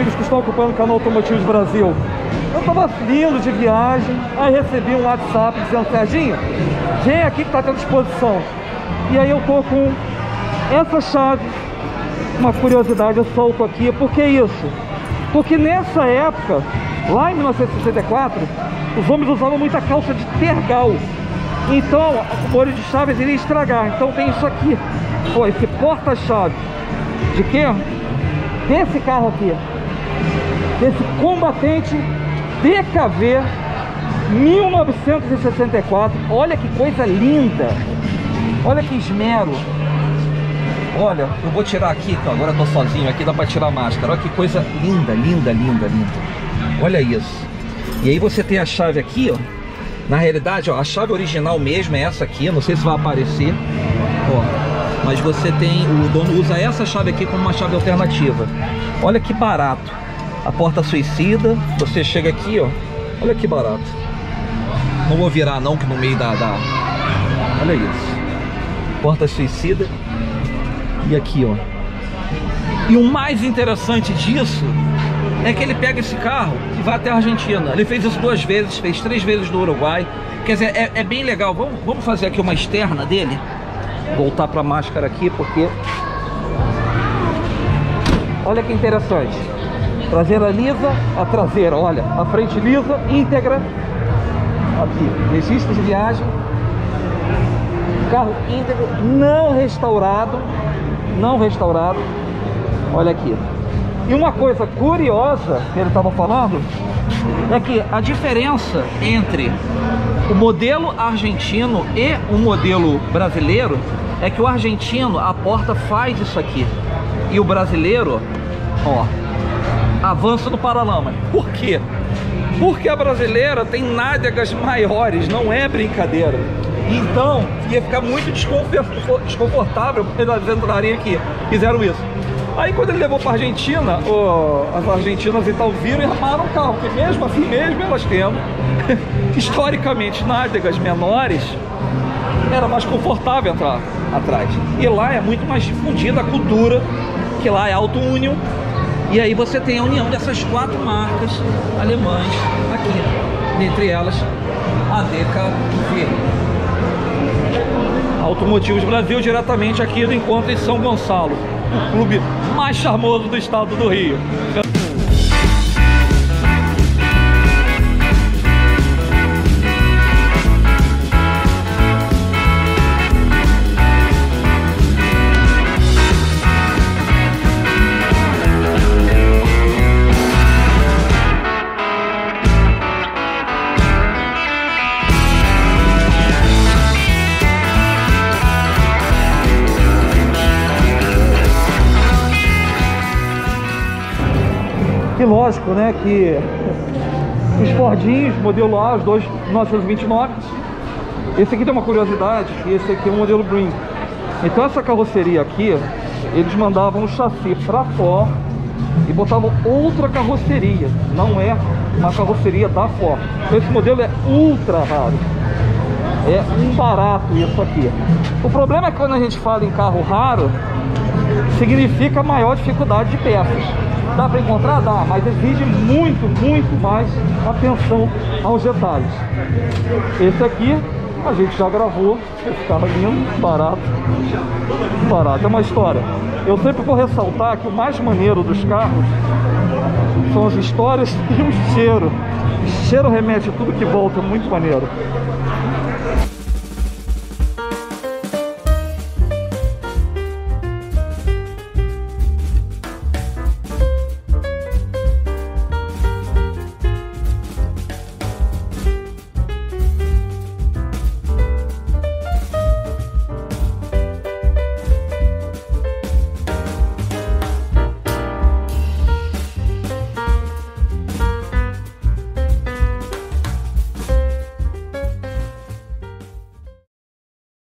estão acompanhando o canal Automotivos Brasil. Eu estava vindo de viagem, aí recebi um WhatsApp dizendo, Serginho, vem aqui que está à disposição. E aí eu tô com essa chave, uma curiosidade eu solto aqui, por que isso? Porque nessa época, lá em 1964, os homens usavam muita calça de tergal. Então, o molho de chaves iria estragar. Então tem isso aqui. Pô, esse porta-chave. De quê? Desse carro aqui. Desse combatente DKV 1964. Olha que coisa linda. Olha que esmero. Olha, eu vou tirar aqui, que agora eu tô sozinho aqui, dá pra tirar a máscara. Olha que coisa linda, linda, linda, linda. Olha isso. E aí você tem a chave aqui, ó. Na realidade, ó, a chave original mesmo é essa aqui, não sei se vai aparecer. Ó, mas você tem, o dono usa essa chave aqui como uma chave alternativa. Olha que barato. A porta suicida, você chega aqui, ó. Olha que barato. Não vou virar não, que no meio da... da... Olha isso. Porta suicida. E aqui, ó. E o mais interessante disso é que ele pega esse carro e vai até a Argentina. Ele fez isso duas vezes, fez três vezes no Uruguai. Quer dizer, é, é bem legal. Vamos, vamos fazer aqui uma externa dele. Voltar para a máscara aqui, porque... Olha que interessante. Traseira lisa, a traseira, olha. A frente lisa, íntegra. Aqui, registro de viagem. Carro íntegro, não restaurado. Não restaurado. Olha aqui. E uma coisa curiosa que ele estava falando é que a diferença entre o modelo argentino e o modelo brasileiro é que o argentino, a porta faz isso aqui. E o brasileiro, ó, avança no paralama. Por quê? Porque a brasileira tem nádegas maiores, não é brincadeira. Então, ia ficar muito desconfortável quando elas entrarem aqui. Fizeram isso. Aí quando ele levou para Argentina, oh, as argentinas então viram e armaram o carro, porque mesmo assim mesmo elas tendo, historicamente, nádegas menores, era mais confortável entrar atrás. E lá é muito mais difundida a cultura, que lá é Auto Union, e aí você tem a união dessas quatro marcas alemãs aqui, dentre elas a DKV. Automotivos Brasil, diretamente aqui do encontro em São Gonçalo, o clube mais charmoso do estado do Rio. Lógico, né, que os Fordinhos, modelo A, os dois 1929. Esse aqui tem uma curiosidade, que esse aqui é o modelo Green. Então essa carroceria aqui, eles mandavam o chassi para Ford e botavam outra carroceria. Não é uma carroceria da Ford. Então esse modelo é ultra raro. É um barato isso aqui. O problema é que quando a gente fala em carro raro, significa maior dificuldade de peças. Dá para encontrar? Dá, mas exige muito, muito mais atenção aos detalhes. Esse aqui a gente já gravou, esse carro lindo, barato, barato, é uma história. Eu sempre vou ressaltar que o mais maneiro dos carros são as histórias e o cheiro. O cheiro remete a tudo que volta, é muito maneiro.